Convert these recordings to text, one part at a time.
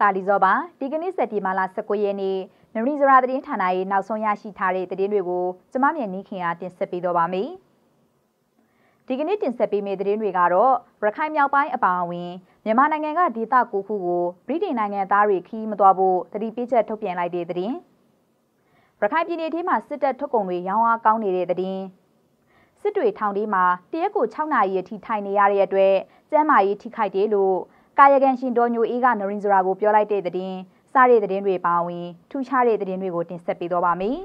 တာလီဇောပါဒီကနေ့စက်တီမာလာ19ရက်နေ့နရီဇရာသတင်းဌာနရဲ့နောက်ဆုံးရရှိထားတဲ့သတင်းတွေကိုကျမမြန်နီးခင်အားတင်ဆက်ပေးတော့ပါမယ်။ဒီကနေ့တင်ဆက်ပေးမယ့်သတင်းတွေကတော့ရခိုင်မြောက်ပိုင်းအပါအဝင်မြန်မာနိုင်ငံကဒေသကိုခုကိုဗြိတိန်နိုင်ငံသားတွေခီးမသွားဖို့တတိပိချက်ထုတ်ပြန်လိုက်တဲ့သတင်း။ရခိုင်ပြည်နယ်ထဲမှာစစ်တပ်ထုတ်ကုန်တွေရောင်းအားကောင်းနေတဲ့သတင်း။စစ်တွေထောင်ထဲမှာတရက်ကို6နာရီအထိထိုင်နေရတဲ့အတွက်ကျန်းမာရေးထိခိုက်တယ်လို့ ကာယကံရှင်ဒေါ်ညိုအေးကနရင်ဇရာကိုပြောလိုက်တဲ့သတင်းစားတဲ့သတင်းတွေပါဝင်ထူးခြားတဲ့သတင်းတွေကိုတင်ဆက်ပေးတော့ပါမယ်။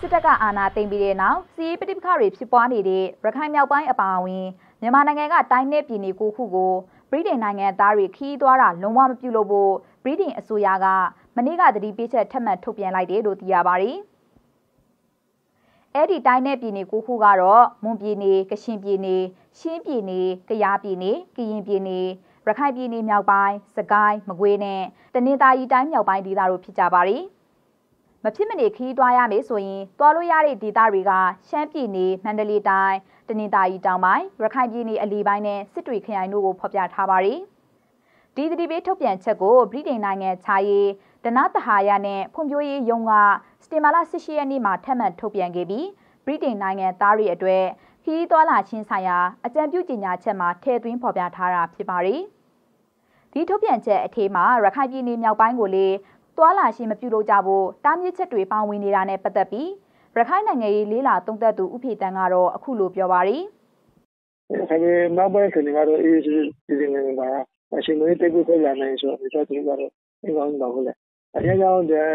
စစ်တပ်ကအာဏာသိမ်းပြီးတဲ့နောက်စီးပဋိပက္ခတွေဖြစ်ပွားနေတဲ့ရခိုင်မြောက်ပိုင်းအပါအဝင်မြန်မာနိုင်ငံကတိုင်းနယ်ပြည်နယ်ကိုခုကိုဗြိတိန်နိုင်ငံသားတွေခီးသွားတာလုံးဝမပြုလုပ်ဖို့ဗြိတိန်အစိုးရကမနေ့ကတတိပေးချက်ထပ်မံထုတ်ပြန်လိုက်တယ်လို့သိရပါတယ်။အဲ့ဒီတိုင်းနယ်ပြည်နယ်ကိုခုကတော့မွန်ပြည်နယ်ကရှင်ပြည်နယ် ရှင်းပြည်နယ်ကယားပြည်နယ်ကရင်ပြည်နယ်ရခိုင်ပြည်နယ်မြောက်ပိုင်းစကိုင်းမကွေးနဲ့တနင်္သာရီတိုင်းမြောက်ပိုင်းဒေသတို့ဖြစ်ကြပါတယ်မဖြစ်မနေခီးသွားရမယ်ဆိုရင်သွားလို့ရတဲ့ဒေသတွေကရှမ်းပြည်နယ်မန္တလေးတိုင်းတနင်္သာရီတောင်ပိုင်းရခိုင်ပြည်နယ်အလီပိုင်းနဲ့စစ်တွေခရိုင်တို့ကိုဖော်ပြထားပါတယ်ဒီသတိပေးထုတ်ပြန်ချက်ကိုဗြိတိန်နိုင်ငံခြားရေးဒနာတဟာယနဲ့ဖွံ့ဖြိုးရေးယုံကစတင်မာလာ18ရက်နေ့မှာထပ်မံထုတ်ပြန်ခဲ့ပြီးဗြိတိန်နိုင်ငံသားတွေအတွက် ခီးသွွာလာချင်းဆိုင်ရာအကြံပြုကြေညာချက်မှာထည့်သွင်းဖော်ပြထားတာဖြစ်ပါတယ်။ဒီထုတ်ပြန်ချက်အထေးမှာရခိုင်ပြည်နယ်မြောက်ပိုင်းကိုလေသွွာလာရှင်မပြုလုပ်ကြဖို့တားမြစ်ချက်တွေပါဝင်နေတာနဲ့ပတ်သက်ပြီးရခိုင်နိုင်ငံရေးလေးလာသုံးသက်သူဥဖေတန်းကတော့အခုလိုပြောပါရယ်။ရခိုင်နောက်ပိုင်းကနေကတော့အေးစီဒီနေမှာအရှင်မင်းတက်ဖို့လာနိုင်ဆိုတော့ဒီတော့ဒီကတော့အင်္ဂါင်းတော့ဟုတ်လေ။အဲကြောင့်တဲ့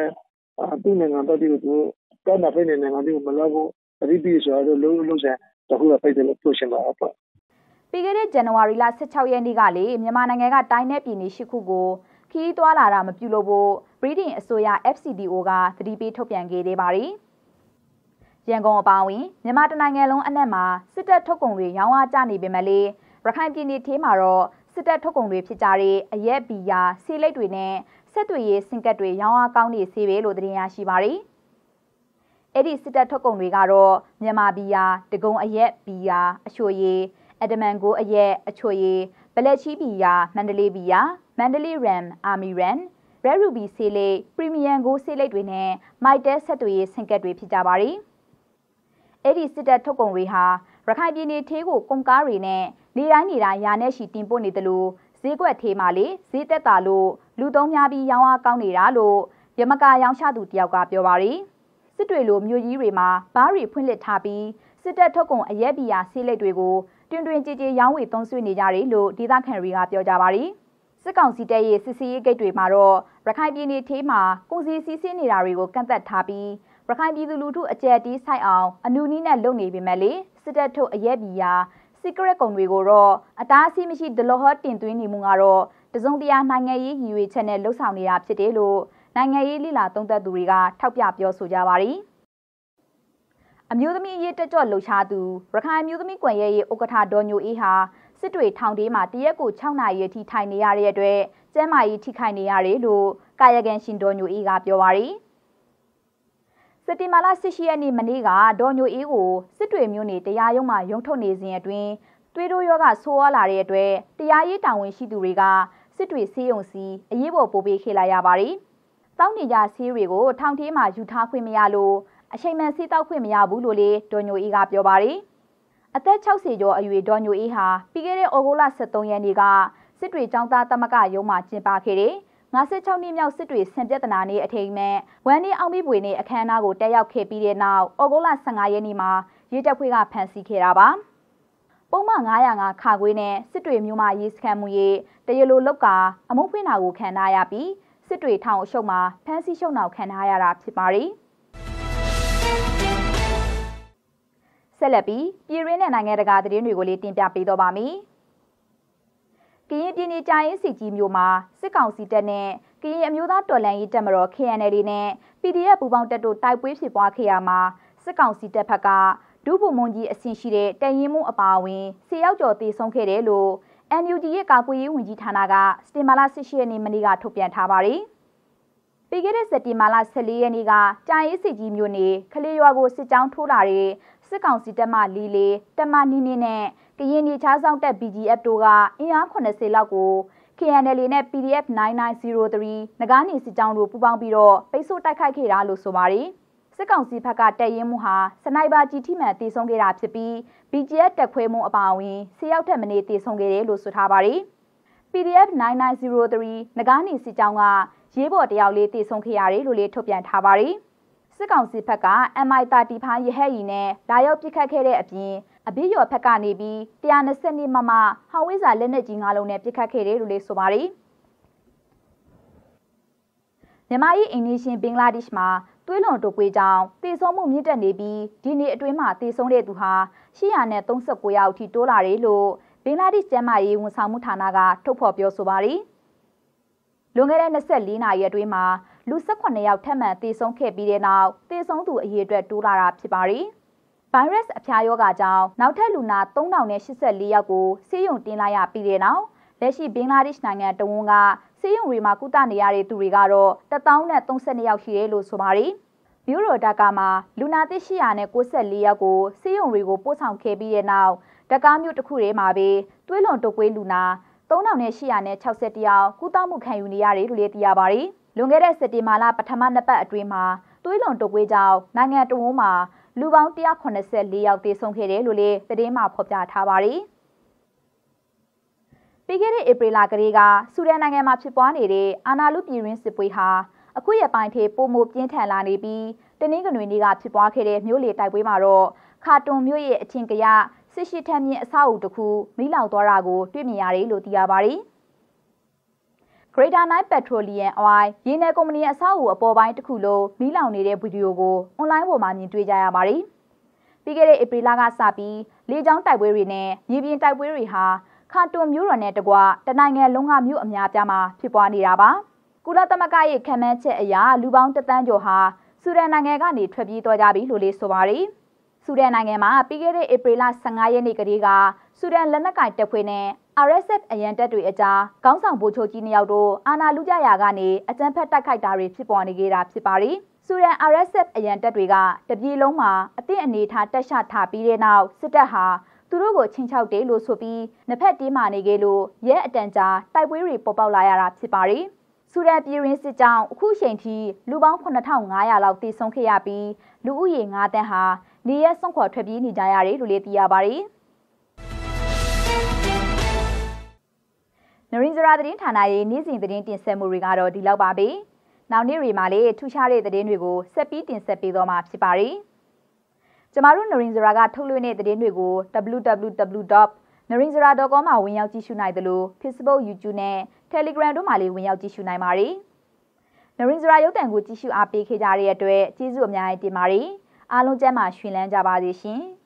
သူ့နိုင်ငံတော်ဒီကိုကောနာဖိနေနိုင်ငံဒီကိုမလာဘူးအပြီးပြီးဆိုတော့လုံးလုံးဆ က်တခုကပိတ်တယ်လို့ပြောချင်ပါတော့ပြီးခဲ့တဲ့ဇန်နဝါရီလ16ရက်နေ့ကလေမြန်မာနိုင်ငံကတိုင်းနယ်ပြည်နယ်ရှိခုကိုခီးသွွာလာတာမပြုလို့ဖို့ဗြိတိန်အစိုးရ FCDO ကသတိပေးထုတ်ပြန်ခဲ့သေးပါတယ်။ရန်ကုန်အပါအဝင်မြန်မာတနိုင်ငံလုံးအနှံ့မှာစစ်တပ်ထုတ်ကုန်တွေရောင်းအားကျနေပေမဲ့လေရခိုင်ပြည်နယ်ထဲမှာတော့စစ်တပ်ထုတ်ကုန်တွေဖြစ်ကြတဲ့အရက်ဘီယာဆေးလိပ်တွေနဲ့ဆက်သွေးရေးစင်ကတ်တွေရောင်းအားကောင်းနေစေပဲလို့သတင်းရရှိပါတယ်။ အဲ့ဒီစစ်တပ်ထုတ်ကုန်တွေကတော့မြန်မာဘီယာတကုံအရက်ဘီယာအချိုရည်အဒမန်ကိုအရက်အချိုရည်ဘလက်ချီဘီယာမန္တလေးဘီယာမန္တလေးရမ်အာမီရန်ရက်ရူဘီဆေးလိပ်ပရီမီယံကိုဆေးလိပ်တွေနဲ့မိုက်တဲဆက်တွေဆင်ကက်တွေဖြစ်ကြပါတယ်။အဲ့ဒီစစ်တပ်ထုတ်ကုန်တွေဟာရခိုင်ပြည်နယ်သေးကိုကုန်ကားတွေနဲ့နေတိုင်းနေတိုင်းရာနဲ့ရှိတင်ပို့နေတယ်လို့ဈေးကွက်သေးမှလေဈေးတက်တာလို့လူသုံးများပြီးရောင်းအားကောင်းနေတာလို့ရမကာရောင်းချသူတယောက်ကပြောပါရယ်။ စစ်တွေလိုမြို့ကြီးတွေမှာဘားတွေဖွင့်လှစ်ထားပြီးစစ်တပ်ထုတ်ကုန်အရက်ဘီယာဆေးလိပ်တွေကိုတွင်တွင်ကြည်ကြည်ရောင်းဝယ်သုံးစွဲနေကြတယ်လို့ဒေသခံတွေကပြောကြပါရီစစ်ကောင်စီတပ်ရဲ့စစ်စီးရေးဂိတ်တွေမှာတော့ရခိုင်ပြည်နယ်သေးမှာကုန်စည်စီးဆင်းနေတာတွေကိုကန့်သက်ထားပြီးရခိုင်ပြည်သူလူထုအကြက်တီးဆိုင်အောင်အနူနီးနဲ့လုပ်နေပေမဲ့လေစစ်တပ်ထုတ်အရက်ဘီယာစီကရက်ကုန်တွေကိုတော့အတားအဆီးမရှိဒလဟောတင်သွင်းနေမှုကတော့တစုံတရာနိုင်ငံရေးရည်ရွယ်ချက်နဲ့လှုပ်ဆောင်နေတာဖြစ်တယ်လို့ နိုင်ငံရေးလိလာသုံးသက်သူတွေကထောက်ပြပြောဆိုကြပါရီအမျိုးသမီးရေးတက်ကြွလှုပ်ရှားသူရခိုင်အမျိုးသမီးကွန်ရက်ရဲ့ဥက္ကဋ္ဌဒေါ်ညိုအေးဟာစစ်တွေထောင်ထဲမှာတရက်ကို6နာရီအထိထိုင်နေရတဲ့အတွက်ကျန်းမာရေးထိခိုက်နေရတယ်လို့ကာယကံရှင်ဒေါ်ညိုအေးကပြောပါရီစက်တင်ဘာလ18ရက်နေ့မနေ့ကဒေါ်ညိုအေးကိုစစ်တွေမြို့နယ်တရားရုံးမှာရုံးထုတ်နေစဉ်အတွင်းသွေးတိုးရောဂါဆိုးရွားလာတဲ့အတွက်တရားရေးတာဝန်ရှိသူတွေကစစ်တွေဆေးရုံစီအရေးပေါ်ပို့ပေးခဲ့လိုက်ရပါတယ်။ တောင်းနေကြဆေးတွေကိုထောင်ထဲမှာယူထားခွင့်မရလို့အချိန်မှန်ဆေးတောက်ခွင့်မရဘူးလို့လေဒေါ်ညိုအေးကပြောပါတယ်။အသက်60ကျော်အရွယ်ဒေါ်ညိုအေးဟာပြီးခဲ့တဲ့ဩဂုတ်လ23ရက်နေ့ကစစ်တွေចောင်းသားတမကရုံးမှာကျင်းပခဲ့တဲ့56နှစ်မြောက်စစ်တွေဆင်ပြဿနာနေ့အထိမ်းအမှန်ဝမ်းနေအောင်ပြီးပွေနေ့အခမ်းအနားကိုတက်ရောက်ခဲ့ပြီးတဲ့နောက်ဩဂုတ်လ15ရက်နေ့မှာရေတပ်ဖွဲ့ကဖမ်းဆီးခဲ့တာပါ။ပုံမှန်905ခါခွေးနဲ့စစ်တွေမြို့မှာရေးစခန်းမှုရေးတရလိုလောက်က အမုန်းဖွင့်တာကိုခံထားရပြီး စစ်တွေထောင်အရှုပ်မှာဖမ်းဆီးရှုံနှောင်ခံထားရတာဖြစ်ပါတယ်။ဆက်လက်ပြီးပြည်ရင်းနဲ့နိုင်ငံတကာသတင်းတွေကိုလေးတင်ပြပေးတော့ပါမယ်။ကရင်ပြည်နယ်ကြာရင်စီကြီးမြို့မှာစစ်ကောင်စီတပ်နဲ့ကရင်အမျိုးသားတော်လှန်ရေးတပ်မတော် KNL နဲ့ PDF ပူးပေါင်းတပ်တို့တိုက်ပွဲဖြစ်ပွားခဲ့ရမှာစစ်ကောင်စီတပ်ဖက်ကဒုဗိုလ်မှူးကြီးအဆင့်ရှိတဲ့တန်ရင်မှုအပါအဝင်၁၀ယောက်ကျော်သေဆုံးခဲ့တယ်လို့ NUG ရဲ့ကာကွယ်ရေးဝန်ကြီးဌာနကစတင်မာလာ18ရက်နေ့မနေ့ကထုတ်ပြန်ထားပါတယ်။ပြီးခဲ့တဲ့စက်တင်ဘာလ14ရက်နေ့ကကြာရေးစစ်ကြီးမြို့နယ်ခလေးရွာကိုစစ်ကြောင်းထိုးလာတဲ့စစ်ကောင်စီတပ်မလီလေတပ်မနီးနီးနဲ့ကရင်နေချားဆောင်တပ် BGF တို့ကအင်အား80လောက်ကို KNL နဲ့ PDF 9903ငကားနေစစ်ကြောင်းတို့ပူးပေါင်းပြီးတော့ပိတ်ဆို့တိုက်ခိုက်ခဲ့တာလို့ဆိုပါတယ်။ စစ်ကောင်စီဘက်ကတပ်ရင်းမှုဟာစနိုက်ပါကြီးထိမှန်တေဆုံးခဲ့တာဖြစ်ပြီး BGF တက်ခွဲမှုအပါအဝင်ဆေးရောက်ထက်မနေတေဆုံးခဲ့တယ်လို့ဆိုထားပါတယ်။ PDF 9903ငကားနေစစ်ကြောင်းကရေးပေါ်တယောက်လေးတေဆုံးခဲ့ရတယ်လို့လည်းထုတ်ပြန်ထားပါတယ်။စစ်ကောင်စီဘက်က MI-30 ဖားရဟက်ရီနဲ့လာရောက်ပစ်ခတ်ခဲ့တဲ့အပြင်အဘိရော်ဖက်ကနေပြီး120မမဟောင်ဝိဇာလက်နက်ကြီး၅လုံးနဲ့ပစ်ခတ်ခဲ့တယ်လို့လည်းဆိုပါတယ်မြန်မာ၏အိန္ဒိရှင်ဘင်္ဂလားဒေ့ရှ်မှာ သွေးလွန်တိုကွေးကြောင့်တေဆုံးမှုမြင့်တက်နေပြီးဒီနေ့အတွင်းမှာတေဆုံးတဲ့သူဟာ839ယောက်အထိတိုးလာတယ်လို့ဘင်္ဂလားဒေ့ရှ်ကျန်းမာရေးဝန်ဆောင်မှုဌာနကထုတ်ဖော်ပြောဆိုပါတယ်။လွန်ခဲ့တဲ့24နာရီအတွင်းမှာလူ18ယောက်ထပ်မံတေဆုံးခဲ့ပြီးတဲ့နောက်တေဆုံးသူအရေအတွက်တိုးလာတာဖြစ်ပါတယ်။ဗိုင်းရပ်စ်အဖျားရောဂါကြောင့်နောက်ထပ်လူနာ3084ယောက်ကိုဆေးရုံတင်လိုက်ရပြီးတဲ့နောက်လက်ရှိဘင်္ဂလားဒေ့ရှ်နိုင်ငံတဝန်းက ဆေးရုံတွေမှာကုသနေရတဲ့သူတွေကတော့1032ယောက်ရှိတယ်လို့ဆိုပါတယ်။မြို့တော်ဒါကာမှာလူနာသစ်894ယောက်ကိုဆေးရုံတွေကိုပို့ဆောင်ခဲ့ပြီးတဲ့နောက်ဒကာမြို့တစ်ခုထဲမှာပဲတွဲလွန်တုပ်ကွေးလူနာ3861ယောက်ကုသမှုခံယူနေရတယ်လို့လည်းသိရပါတယ်။လွန်ခဲ့တဲ့စက်တင်ဘာလပထမနှစ်ပတ်အတွင်းမှာသွေးလွန်တုပ်ကွေးကြောင့်နိုင်ငံတော်ဝန်မှာလူပေါင်း184ယောက်သေဆုံးခဲ့တယ်လို့လည်းသတင်းမှဖော်ပြထားပါတယ်။ ပြီးခဲ့တဲ့ဧပြီလကလေးကဆူဒန်နိုင်ငံမှာဖြစ်ပွားနေတဲ့အာနာလူပြည်ရင်းစစ်ပွဲဟာအခုရပိုင်းထိပုံမပြင်းထန်လာနေပြီးတနင်္ဂနွေနေ့ကဖြစ်ပွားခဲ့တဲ့မြို့လေတိုက်ပွဲမှာတော့ခါတွန်မြို့ရဲ့အထင်ကရစစ်ရှိထမ်းမြင့်အဆောက်အဦတစ်ခုမိလောင်သွားတာကိုတွေ့မြင်ရတယ်လို့သိရပါတယ်။ Greater Nile Petroleum Oil ရေနံကုမ္ပဏီအဆောက်အဦအပေါ်ပိုင်းတစ်ခုလုံးမီးလောင်နေတဲ့ဗီဒီယိုကိုအွန်လိုင်းပေါ်မှာမြင်တွေ့ကြရပါတယ်။ပြီးခဲ့တဲ့ဧပြီလကစပြီးလေကြောင်းတိုက်ပွဲတွေနဲ့မြေပြင်တိုက်ပွဲတွေဟာ ခါတွန်မြို့တော်နဲ့တကွတနိုင်ငံလုံးကမြို့အများပြားမှာဖြစ်ပွားနေတာပါ။ကုလသမဂ္ဂရဲ့ခံမှန်းချက်အရလူပေါင်းတသန်းကျော်ဟာဆူဒန်နိုင်ငံကနေထွက်ပြေးသွားကြပြီလို့လေးဆိုပါတယ်။ဆူဒန်နိုင်ငံမှာပြီးခဲ့တဲ့ဧပြီလ15ရက်နေ့ကလေးကဆူဒန်လက်နက်ကိုင်တပ်ဖွဲ့နဲ့ RSF အရန်တပ်တွေအကြားခေါင်းဆောင်ဗိုလ်ချုပ်ကြီးနှစ်ယောက်တို့အာဏာလူကြရာကနေအကြမ်းဖက်တိုက်ခိုက်တာတွေဖြစ်ပေါ်နေကြတာဖြစ်ပါတယ်။ဆူရန် RSF အရန်တပ်တွေကတပြည်လုံးမှာအသင့်အနေထားတက်ရှထားပြီးတဲ့နောက်စစ်တပ်ဟာ သူတို့ကိုချင်းချောက်တယ်လို့ဆိုပြီးနှစ်ဖက်တင်းမာနေကြလို့ရဲအတန်ကြာတိုက်ပွဲတွေပေါ်ပေါက်လာရတာဖြစ်ပါတယ်။ဆူဒန်ပြည်ရင်းစစ်ကြောင်းအခုချိန်ထိလူပေါင်း9500လောက်တည်ဆုံခဲ့ရပြီးလူဦးရေ9တန်းဟာနေရဲစွန့်ခွာထွက်ပြေးနေကြရတယ်လို့လည်းသိရပါတယ်။နရင်းစရာသတင်းဌာနရဲ့နေ့စဉ်သတင်းတင်ဆက်မှုတွေကတော့ဒီလောက်ပါပဲ။နောက်နေ့တွေမှာလည်းထူးခြားတဲ့သတင်းတွေကိုဆက်ပြီးတင်ဆက်ပေးသွားမှာဖြစ်ပါတယ်။ ကျမတို့နရင်းစရာကထုတ်လွှင့်တဲ့သတင်းတွေကို www.narinzara.com မှာဝင်ရောက်ကြည့်ရှုနိုင်သလို Facebook, YouTube နဲ့ Telegram တို့မှာလည်းဝင်ရောက်ကြည့်ရှုနိုင်ပါတယ်။နရင်းစရာရုပ်သံကိုကြည့်ရှုအားပေးခဲ့ကြတဲ့အတွက်ကျေးဇူးအများကြီးတင်ပါတယ်။အားလုံးကျမ်းမာရှင်လန်းကြပါစေရှင်။